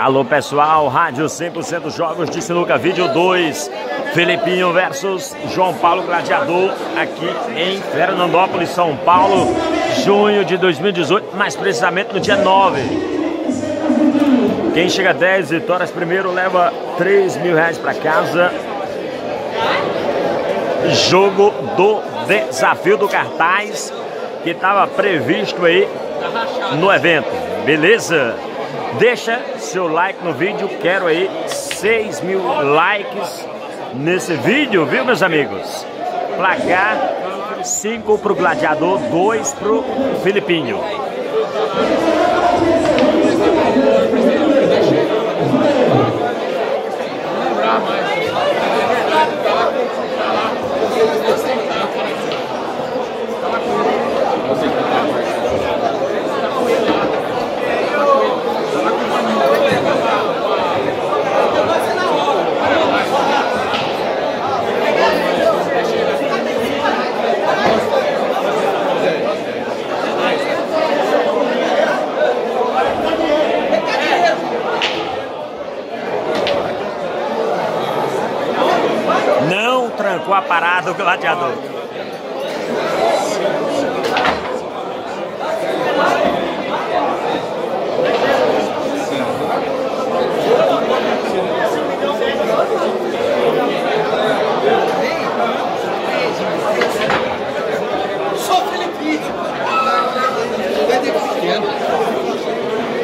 Alô pessoal, Rádio 100% Jogos de Sinuca Vídeo 2, Felipinho versus João Paulo Gladiador, aqui em Fernandópolis, São Paulo, junho de 2018, mais precisamente no dia 9. Quem chega a 10 vitórias primeiro leva 3 mil reais para casa. Jogo do desafio do cartaz que estava previsto aí no evento, beleza? Deixa seu like no vídeo, quero aí 6 mil likes nesse vídeo, viu meus amigos? Placar 5 pro Gladiador, 2 pro Filipinho. trancou a parada do gladiador. Sou Felipe.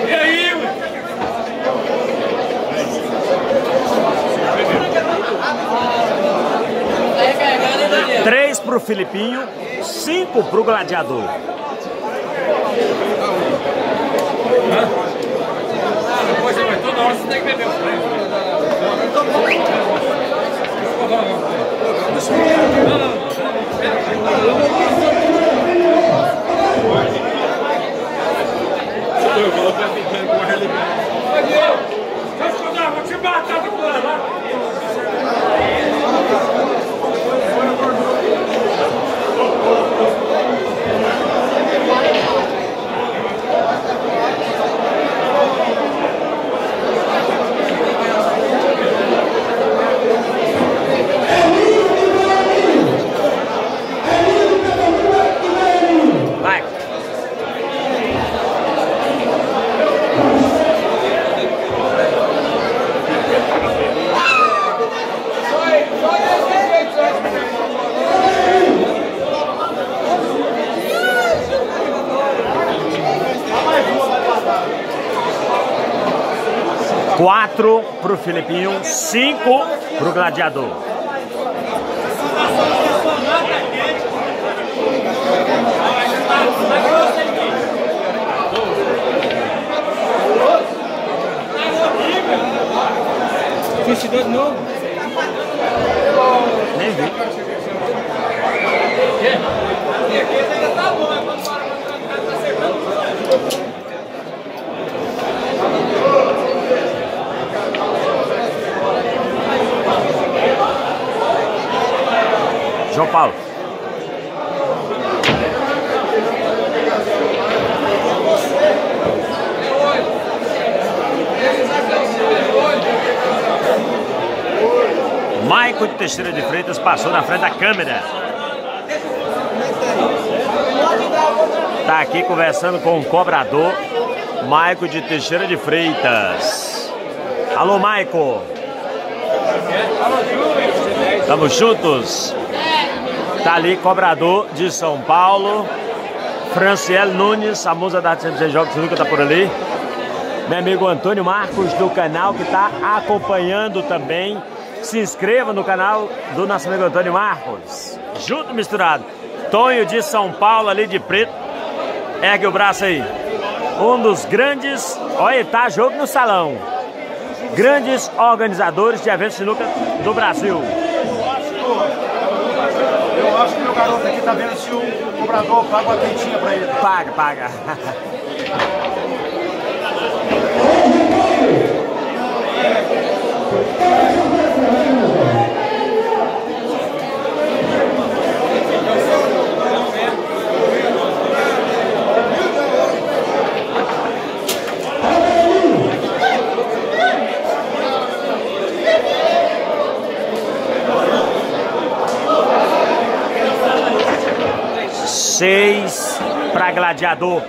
E aí, Filipinho, cinco pro Gladiador. Depois toda hora você tem que beber o vou te contar, vou te matar Quatro pro Filipinho, cinco pro Gladiador. Vestidor de novo? Nem vi. João Paulo. Maico de Teixeira de Freitas passou na frente da câmera. Tá aqui conversando com o cobrador, Maico de Teixeira de Freitas. Alô, Maico. Tamo juntos? Tá ali, cobrador de São Paulo. Franciele Nunes, a musa da Arte de Jogos nunca tá por ali. Meu amigo Antônio Marcos do canal que tá acompanhando também. Se inscreva no canal do nosso amigo Antônio Marcos. Junto misturado. Tonho de São Paulo ali de preto. Ergue o braço aí. Um dos grandes. Olha, tá jogo no salão. Grandes organizadores de eventos de sinuca do Brasil. Eu acho que meu garoto aqui tá vendo se o cobrador paga uma quentinha pra ele. Paga, paga. gladiador.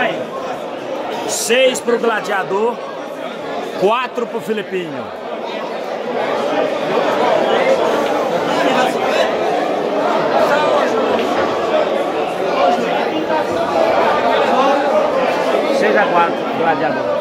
Aí. Seis pro gladiador, quatro pro Filipinho. Seis a quatro, gladiador.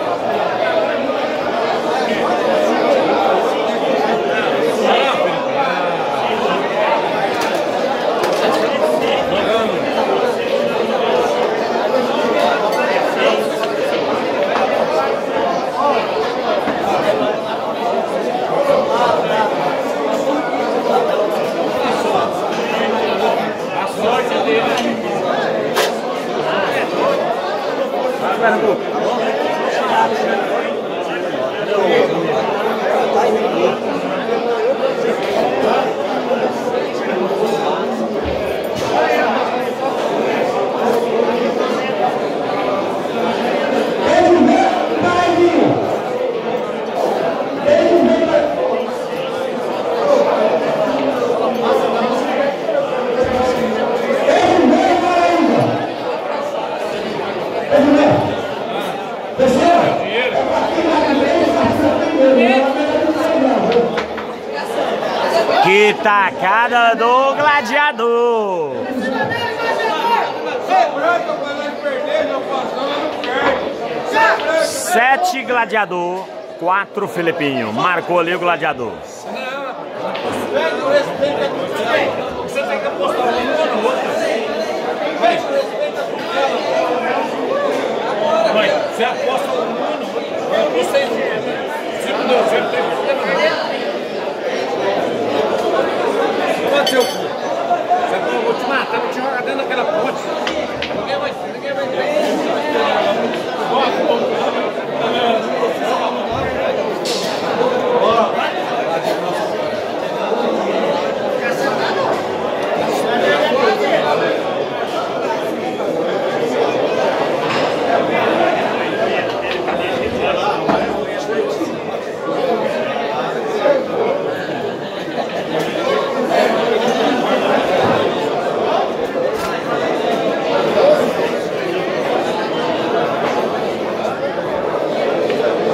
Que tacada do gladiador! Sete gladiador, quatro Filipinho. Marcou ali o gladiador. Você tem que apostar um no outro. Mãe, você aposta um no outro. Eu apostei cinco não, você não tem problema. Quanto seu cu? Você falou, vou te matar, vou te jogar dentro daquela ponte. Ninguém vai, ninguém vai.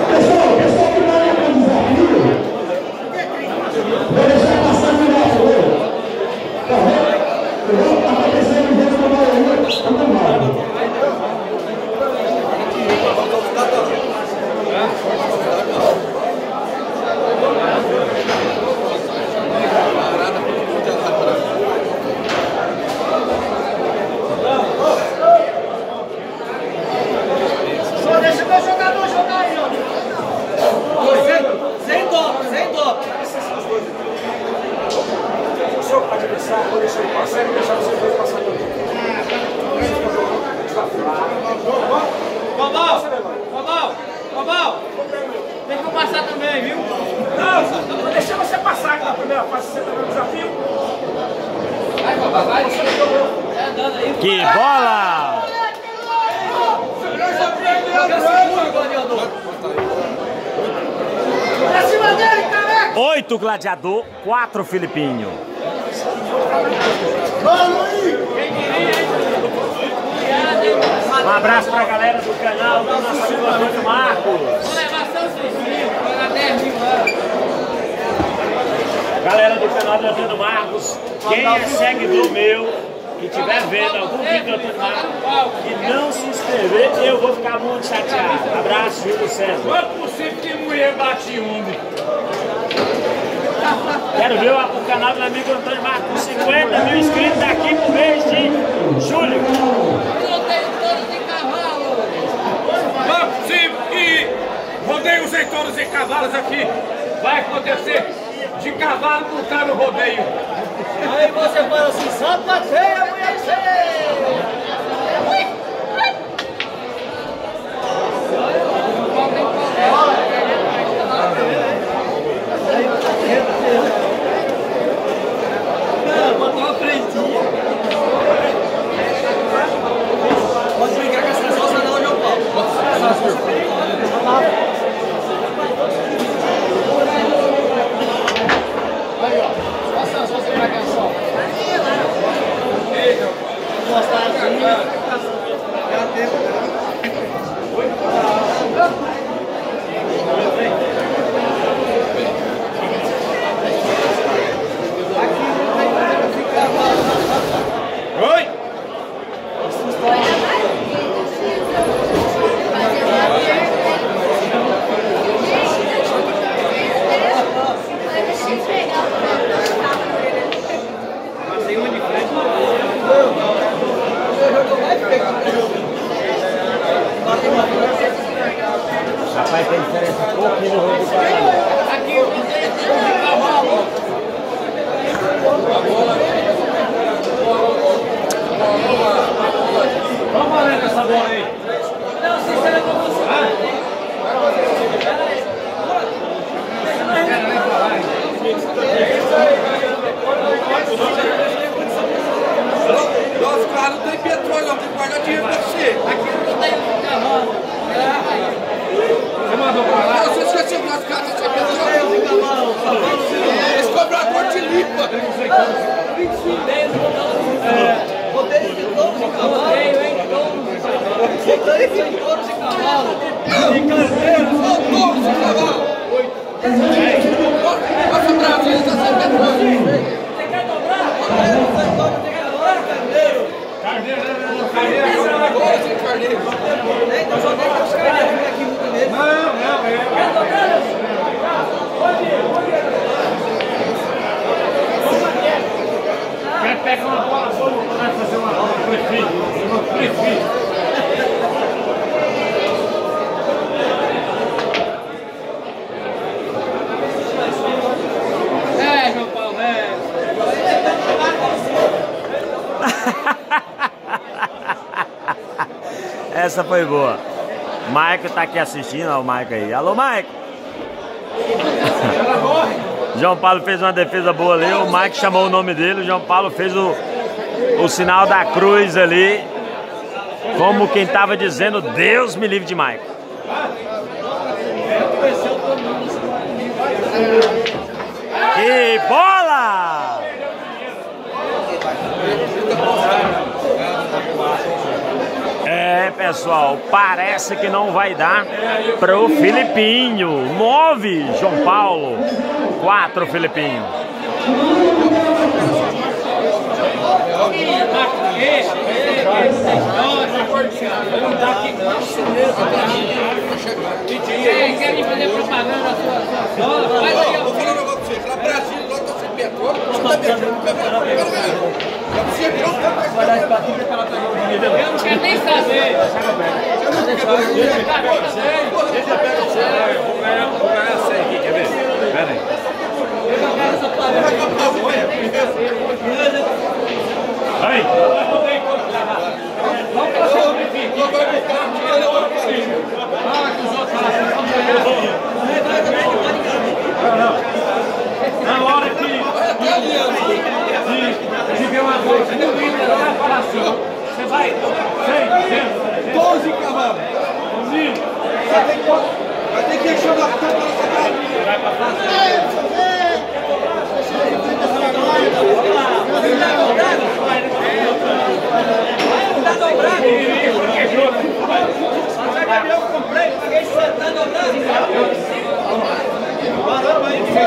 Pessoal, pessoal que vai para o desafio, vou deixar passar no nosso olho. Tá vendo? Eu vou estar aparecendo dentro da maioria, tá normal. Só deixa meu jogador jogar aí, ó. Sem dó, sem dó. O seu adversário, vou deixar ele passar e deixar vocês dois passar também. Comal, Comal, Comal. Tem que passar também, viu? Não, vou deixar você passar aqui na primeira fase, você tá no desafio. Vai, Comal, vai. É andando aí. Que bola! Joga seguro, gladiador. Pra cima dele, gladiador, quatro Filipinho. Um abraço pra galera do canal do nosso amigo Antônio Marcos. Vou levar só seus filhos, vou pagar 10 mil lá. Galera do canal do Antônio Marcos, quem é seguidor meu, que estiver vendo algum vídeo do Marcos e não se inscrever, eu vou ficar muito chateado. Abraço, Júlio César. Não é possível que mulher bate homem. Quero ver o, canal do meu amigo Antônio Marcos com 50 mil inscritos aqui pro mês de julho. Piloteio todo de cavalo. Não possível que rodeios em touros e cavalos aqui vai acontecer de cavalo montar no rodeio. Aí você fala assim, sapateia, mulher cheia. Botou uma Rapaz, tem diferença pouquinho no jogo do Paraná. Vamos valendo essa bola aí. Nossa, cara, não tem petróleo, não tem que pra você. Você mandou pra lá. Você esqueceu das caras sem petróleo. Esse cobrador te limpa. Rodeio de touros e cavalos. Rodeio, hein? Rodeio de touros e cavalos. Só touro sem cavalo. Nossa, Brasil está sem petróleo. Você quer dobrar? Rodeio sem touros e cavalos. Carneiro. Touro sem carneiro. Então só tem que os carneiros aqui muito mesmo. Não, não, é. Quer dobrar, meu filho? Quer pegar uma bola boa para fazer uma bola prefeito. Uma prefeito. É, João Paulo, é. Essa foi boa. Maico tá aqui assistindo, ó o Maico aí. Alô, Maico! João Paulo fez uma defesa boa ali, o Mike chamou o nome dele, o João Paulo fez o, o sinal da cruz ali, como quem tava dizendo, Deus me livre de Mike. Que bola! É, pessoal, parece que não vai dar pro Filipinho. Nove, João Paulo. Quatro, Filipinho. Querem fazer propaganda da sua bola? Faz aí, Vou falar um negócio pra você. Lá tá sem petróleo. Você tá mexendo com câmera. Pra você ver o que Eu não quero nem saber. Vou ganhar, vou ganhar 100 aqui, quer ver? Pera aí. Aí. Vamos pra cima, prefeito. Fala com os outros, fala assim, vamos ganhar. Na hora de, de ver uma coisa no líder lá, fala assim, você vai 100, 100, 12 cavalos. 100, Vai ter que encher uma tampa nessa casa. Tá dobrado? Você ganhou, eu comprei, paguei 60, tá dobrado? Chama.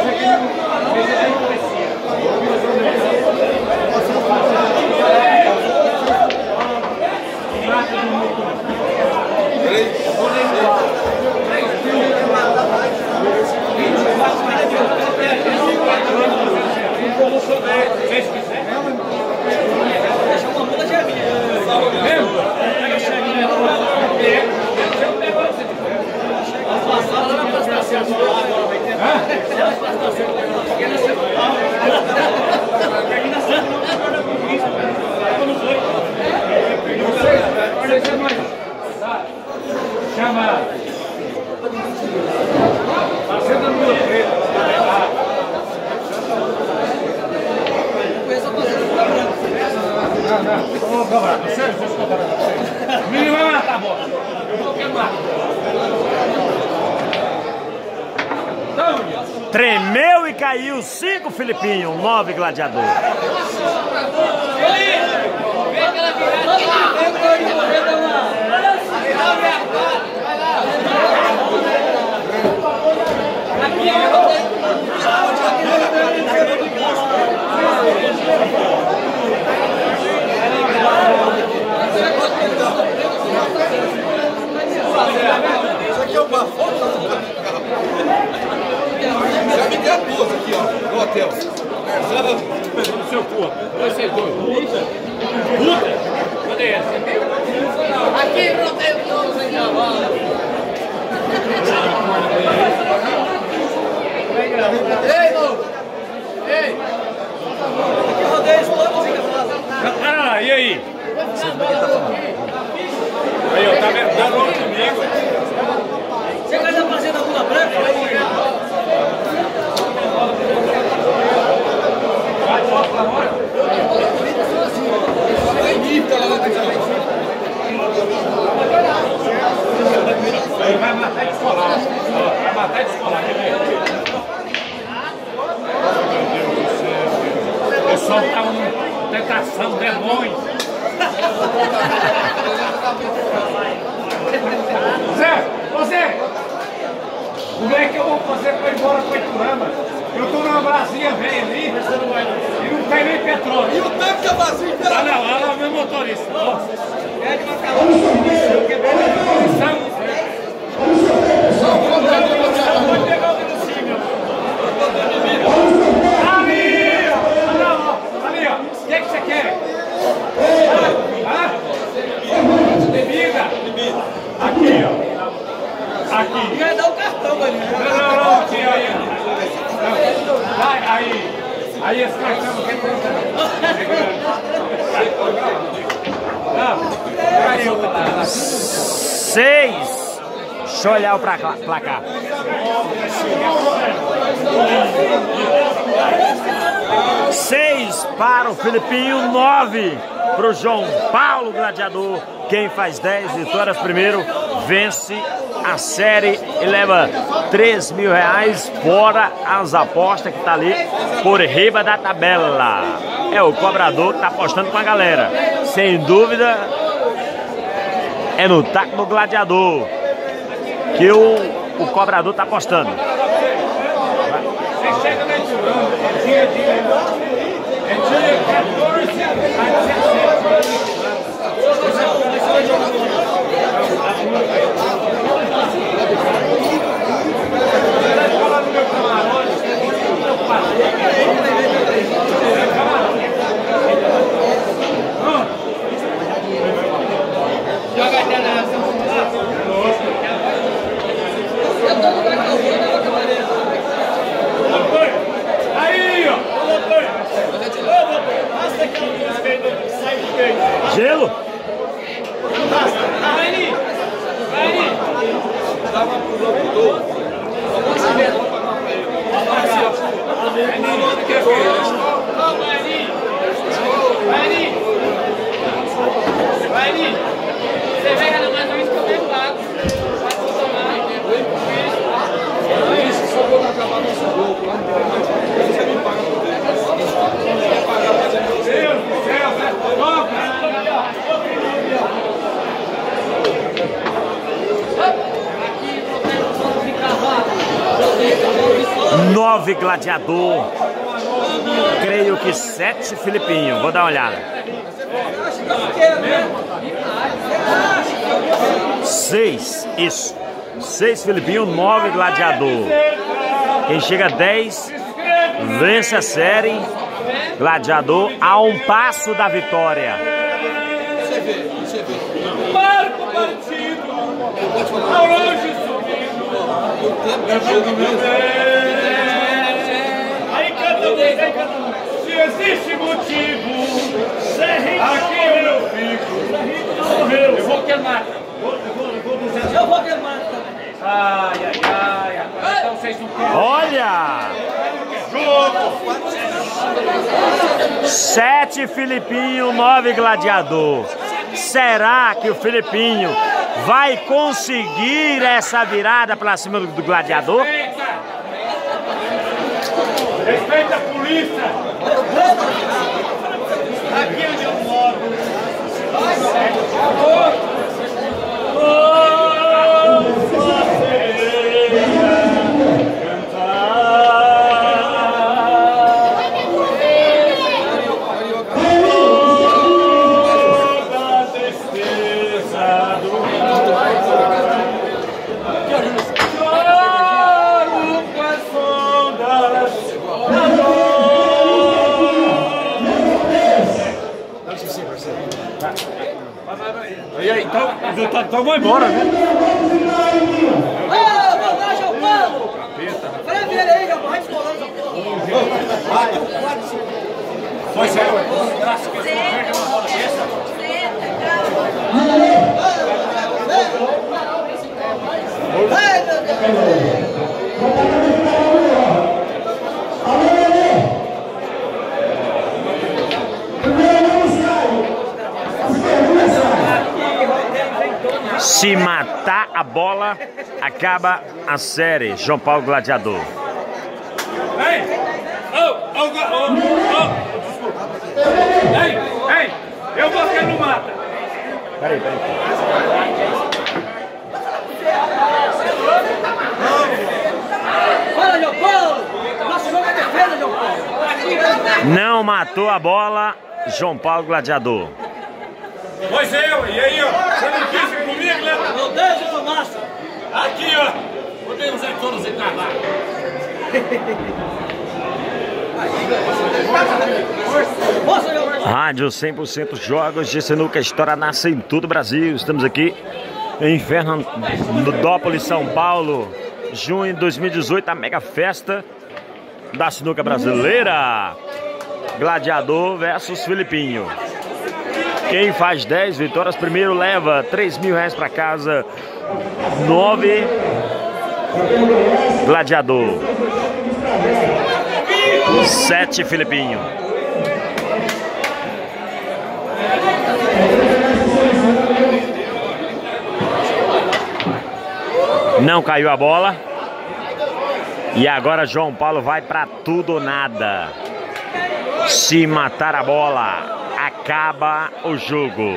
Tremeu e caiu cinco Filipinho, nove gladiador. Vem aquela virada. Vem, gordinho, vem, dá uma. Aqui, Isso aqui é uma foto Já me deu duas aqui, ó, no hotel. No seu corpo. Vocês dois. Puta. Cadê essa? Aqui, rodeio todos em cavalo. Ei, louco! Ei! Aqui rodeio todos em cavalo. Ah, e aí? Aí, ó, tá vendo? Tá louco comigo. Você vai dar fazenda Lula Branca? Aí vai matar de escolar. Ó, Vai matar de escolar, quer ver? O pessoal tá um tentação, demônio. Zé, ô Zé, como é que eu vou fazer pra ir embora para Iturama? Eu tô numa brasinha velha ali e não tem nem petróleo. E o tanque tá vazio, pera Olha lá, olha lá o meu motorista. Ó. Pede uma calma. Quebrou a posição. Vou pegar o minucinho, meu Ali, ó. Olha lá, ó. Ali, ó. O que, que você quer? Hã? Bebida? Aqui, ó. Aqui. Vai dar o cartão ali. Não, não, não. Aqui, aí. Vai, aí. Aí lá. Seis. Deixa eu olhar o pra- placar. Seis para o Filipinho, nove para o João Paulo Gladiador. Quem faz dez vitórias primeiro vence a série e leva três mil reais fora as apostas que tá ali por riba da tabela. É o cobrador que tá apostando com a galera. Sem dúvida, é no taco do gladiador que o, o cobrador tá apostando dia de. É dia 14 a 17. Joga até na Aí, ó. Gelo? Você vai ganhar mais um isso que eu tenho pago. Vai tomar. Deus do céu, né? Toca! Nove gladiador. Creio que sete Filipinho. Vou dar uma olhada. Seis, isso. Seis Filipinho, nove gladiador. Quem chega a dez vence a série. Gladiador a um passo da vitória. Você vê, você vê. Marco partido! Ao longe subindo! O tempo é jogo mesmo. Fico. Eu vou queimar. Eu vou queimar também. Ai, ai, ai. agora Então vocês não querem. Olha! Jogo! Sete Filipinho, nove gladiador. Será que o Filipinho vai conseguir essa virada para cima do, do gladiador? Eita! Respeita a polícia! Aqui moro! E então, então, então vou embora, né? Ah, vou lá, João Paulo! Frente ele aí, João Paulo. Vai descolando, João Paulo. Foi sério, Ai, meu Deus. Se matar a bola, acaba a série. João Paulo Gladiador. Ei! Ô, ô, desculpa. Ei, ei, eu vou que não mata. Peraí, peraí. Fala, João Paulo! Nosso jogo é defesa, João Paulo! Não matou a bola, João Paulo Gladiador. Pois eu, e aí, ó, você não quis ir comigo, né? Meu Deus, eu massa! Aqui, ó. Podemos ir todos encarnar. Rádio 100% Jogos de Sinuca História nasce em todo o Brasil. Estamos aqui em Fernandópolis, São Paulo. Junho de 2018, a mega festa da sinuca brasileira. Gladiador versus Filipinho. Quem faz 10 vitórias primeiro leva 3 mil reais para casa. 9 Gladiador. 7 Filipinho. Não caiu a bola. E agora João Paulo vai para tudo ou nada. Se matar a bola, acaba o jogo.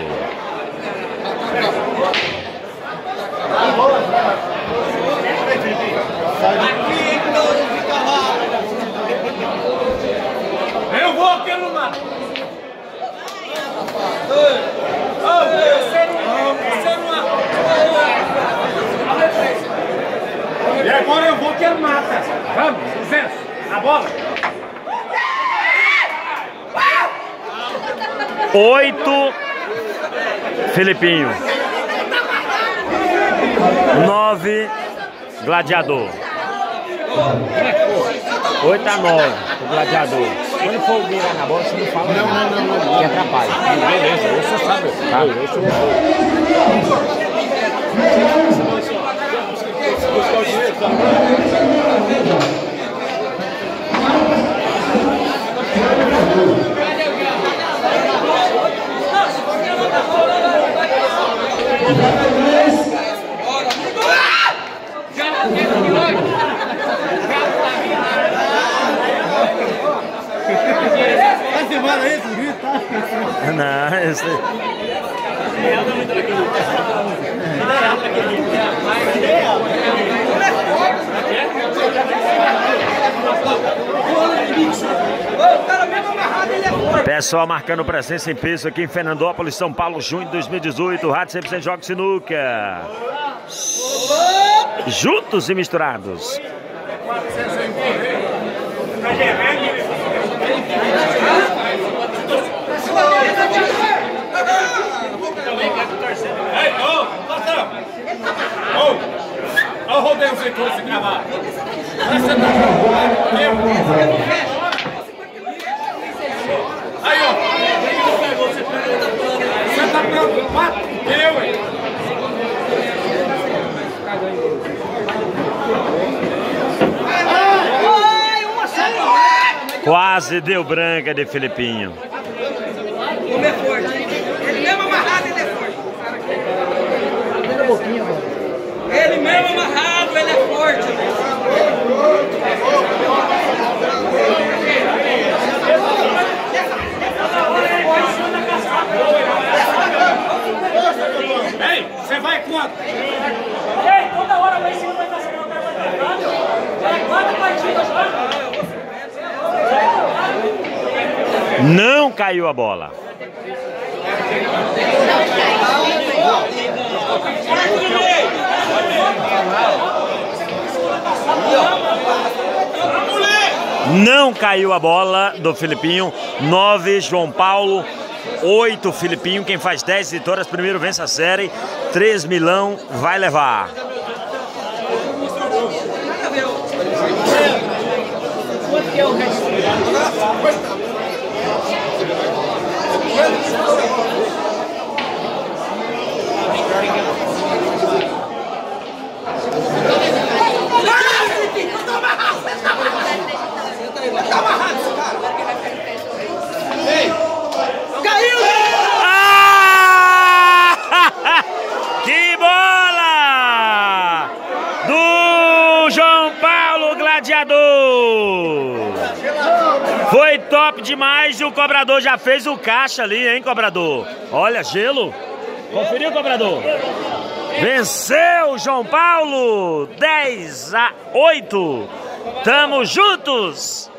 Eu vou você não E agora eu vou que ele mata. Vamos, licença. Na bola. Oito Filipinho. Nove Gladiador. Oito a nove o Gladiador. Quando for virar na bola, você não fala não, não, não, não, que atrapalha. Beleza, você sabe. Tá. Eu sou Não, esse... Ô, o cara mesmo amarrado, ele é forte! Pessoal marcando presença em peso aqui em Fernandópolis, São Paulo, junho de 2018. Rádio 100% Jogos Sinuca. Juntos e misturados. Ei, ô, patrão. Ô, ó o rodeio sem trouxe cavalo. Aí, ó. Você Quase deu branca de Filipinho. Como é forte, hein? Ele mesmo amarrado, ele é forte. Ele mesmo amarrado, ele é forte. Ei, você vai quanto? Ei, toda hora vai em cima da taça que não quero mais entrar. É quatro partidas já. Não caiu a bola. Não caiu a bola do Filipinho. 9, João Paulo. 8, Filipinho. Quem faz 10 vitórias primeiro vence a série. 3, Milão vai levar. Ah! Que bola! Do João Paulo Gladiador! Foi top demais e o cobrador já fez o caixa ali, hein, cobrador? Olha, gelo. Conferiu, cobrador? Venceu João Paulo 10 a 8. Tamo juntos!